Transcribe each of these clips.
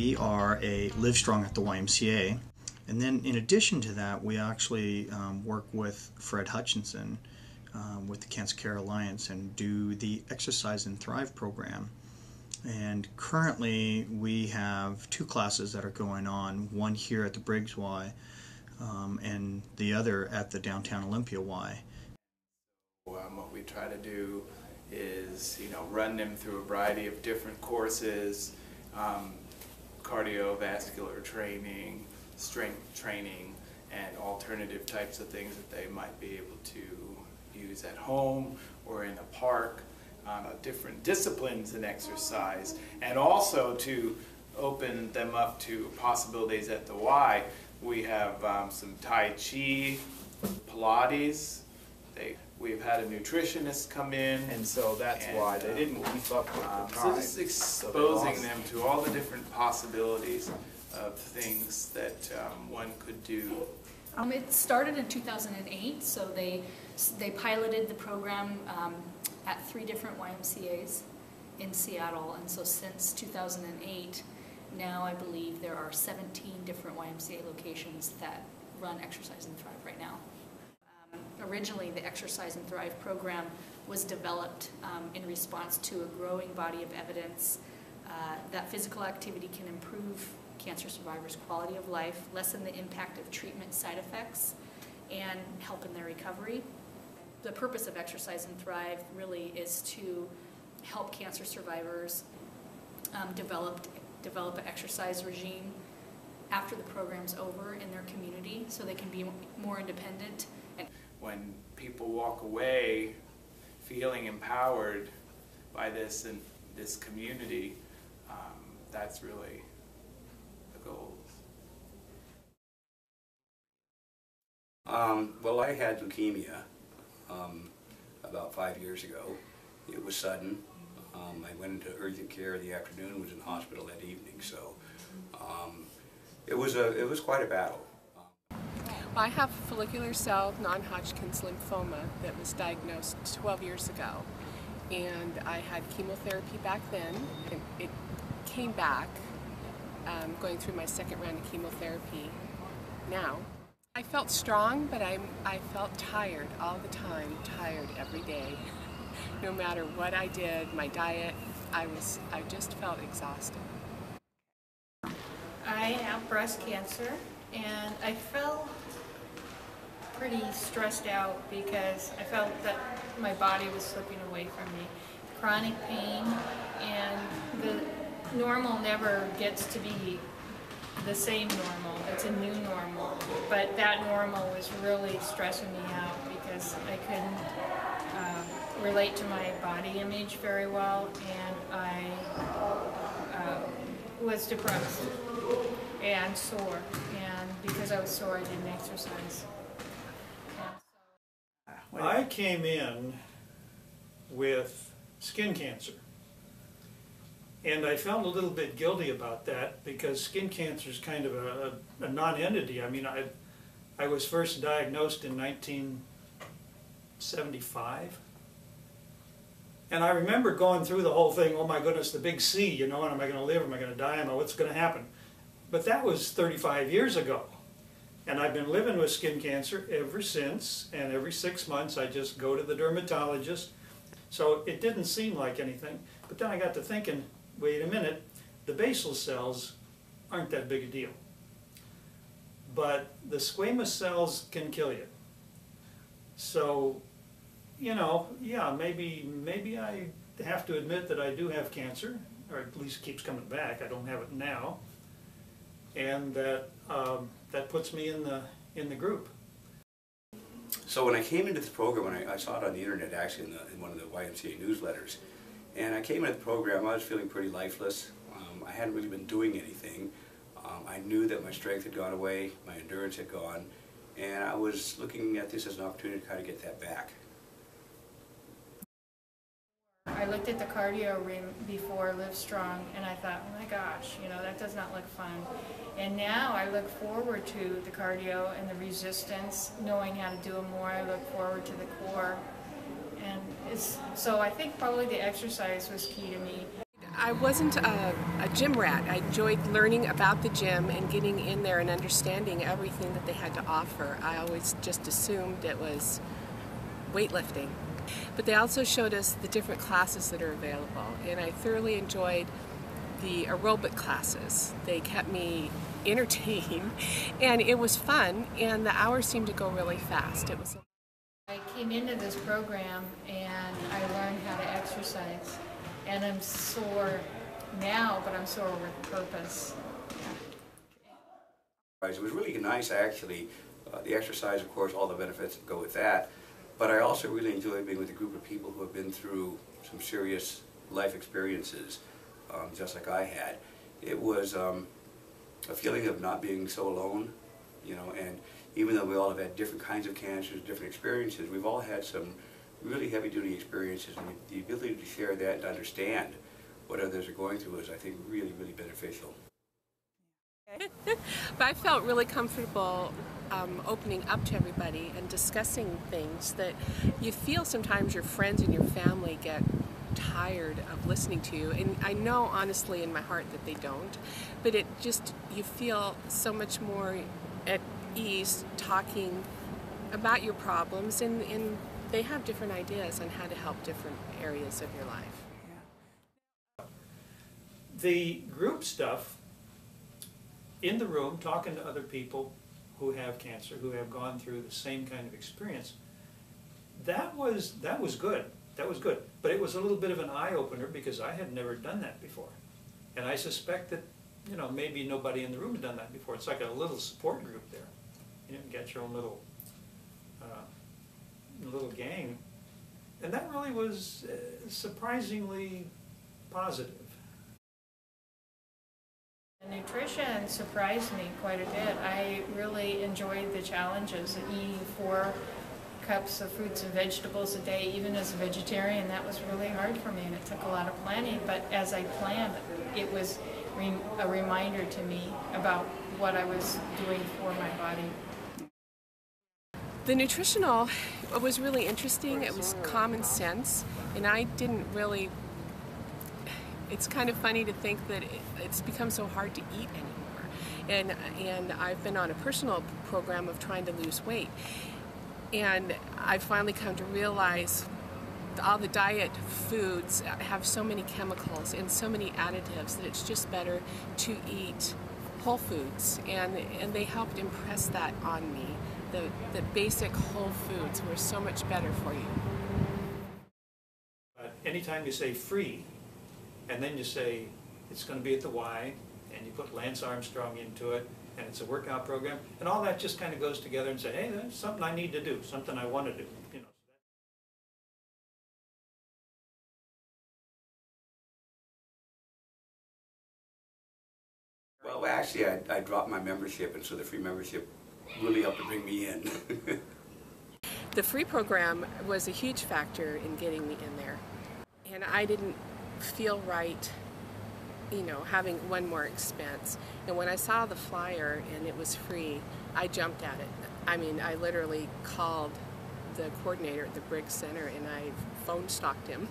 We are a Livestrong at the YMCA. And then, in addition to that, we actually um, work with Fred Hutchinson um, with the Cancer Care Alliance and do the Exercise and Thrive program. And currently, we have two classes that are going on one here at the Briggs Y um, and the other at the Downtown Olympia Y. Um, what we try to do is, you know, run them through a variety of different courses, um, cardiovascular training, strength training, and alternative types of things that they might be able to use at home or in a park, um, different disciplines in exercise, and also to open them up to possibilities at the Y. We have um, some Tai Chi, Pilates. They, we've had a nutritionist come in. And so that's And, why they uh, didn't keep up with Um, the so time. this is So they exposing lost. them to all the different possibilities of things that um, one could do. Um, it started in 2008, so they, they piloted the program um, at three different YMCA's in Seattle, and so since 2008, now I believe there are 17 different YMCA locations that run Exercise and Thrive right now. Um, Originally, the Exercise and Thrive program was developed um, in response to a growing body of evidence uh, that physical activity can improve cancer survivors' quality of life, lessen the impact of treatment side effects, and help in their recovery. The purpose of Exercise and Thrive really is to help cancer survivors um, develop, develop an exercise regime after the program's over in their community so they can be more independent and When people walk away feeling empowered by this and this community, that's really the goal. Um, well, I had leukemia um, about five years ago. It was sudden. Um, I went into urgent care the afternoon, was in hospital that evening, so um, it was a it was quite a battle. I have follicular cell non-Hodgkin's lymphoma that was diagnosed 12 years ago. And I had chemotherapy back then, it came back um, going through my second round of chemotherapy now. I felt strong, but I, I felt tired all the time, tired every day. No matter what I did, my diet, I was, I just felt exhausted. I have breast cancer and I felt pretty stressed out because I felt that my body was slipping away from me. Chronic pain and the normal never gets to be the same normal. It's a new normal. But that normal was really stressing me out because I couldn't uh, relate to my body image very well and I uh, was depressed and sore. And because I was sore, I didn't exercise. I came in with skin cancer. And I felt a little bit guilty about that because skin cancer is kind of a, a non-entity. I mean, I, I was first diagnosed in 1975. And I remember going through the whole thing, oh my goodness, the big C, you know, and am I going to live, am I going to die, am I, what's going to happen? But that was 35 years ago. And I've been living with skin cancer ever since, and every six months I just go to the dermatologist. So it didn't seem like anything. But then I got to thinking, wait a minute, the basal cells aren't that big a deal. But the squamous cells can kill you. So, you know, yeah, maybe maybe I have to admit that I do have cancer, or at least keeps coming back. I don't have it now, and that um, that puts me in the in the group. So when I came into this program, when I, I saw it on the internet, actually in, the, in one of the YMCA newsletters, and I came into the program, I was feeling pretty lifeless. Um, I hadn't really been doing anything. Um, I knew that my strength had gone away, my endurance had gone, and I was looking at this as an opportunity to kind of get that back. I looked at the cardio ring before Livestrong and I thought, oh my gosh, you know, that does not look fun. And now I look forward to the cardio and the resistance, knowing how to do it more. I look forward to the core. And it's, so I think probably the exercise was key to me. I wasn't a, a gym rat. I enjoyed learning about the gym and getting in there and understanding everything that they had to offer. I always just assumed it was weightlifting. But they also showed us the different classes that are available, and I thoroughly enjoyed the aerobic classes. They kept me entertained, and it was fun, and the hours seemed to go really fast. It was. Came into this program and I learned how to exercise. And I'm sore now, but I'm sore with purpose. It was really nice, actually. Uh, the exercise, of course, all the benefits go with that. But I also really enjoy being with a group of people who have been through some serious life experiences, um, just like I had. It was um, a feeling of not being so alone, you know, and even though we all have had different kinds of cancers, different experiences, we've all had some really heavy-duty experiences, and the ability to share that and understand what others are going through is, I think, really, really beneficial. but I felt really comfortable um, opening up to everybody and discussing things that you feel sometimes your friends and your family get tired of listening to you and I know honestly in my heart that they don't but it just you feel so much more at ease talking about your problems and, and they have different ideas on how to help different areas of your life. The group stuff, in the room, talking to other people who have cancer, who have gone through the same kind of experience, that was, that was good. That was good. But it was a little bit of an eye-opener because I had never done that before. And I suspect that, you know, maybe nobody in the room had done that before. It's like a little support group there. You know, get your own little, uh, little gang. And that really was uh, surprisingly positive. Nutrition surprised me quite a bit. I really enjoyed the challenges of eating four cups of fruits and vegetables a day, even as a vegetarian. That was really hard for me and it took a lot of planning, but as I planned, it was a reminder to me about what I was doing for my body. The nutritional was really interesting. It was common sense, and I didn't really it's kind of funny to think that it's become so hard to eat anymore. And, and I've been on a personal program of trying to lose weight. And I've finally come to realize all the diet foods have so many chemicals and so many additives that it's just better to eat whole foods. And, and they helped impress that on me. The, the basic whole foods were so much better for you. Anytime you say free, and then you say, it's gonna be at the Y, and you put Lance Armstrong into it, and it's a workout program, and all that just kinda goes together and say, hey, that's something I need to do, something I wanna do, you know. Actually, I, I dropped my membership, and so the free membership really helped to bring me in. the free program was a huge factor in getting me in there. And I didn't feel right, you know, having one more expense. And when I saw the flyer and it was free, I jumped at it. I mean, I literally called the coordinator at the Briggs Center and I phone stalked him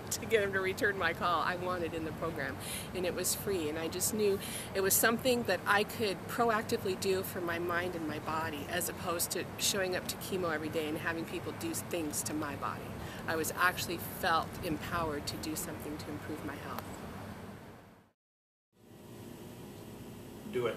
to get him to return my call. I wanted in the program and it was free and I just knew it was something that I could proactively do for my mind and my body as opposed to showing up to chemo every day and having people do things to my body. I was actually felt empowered to do something to improve my health. Do it.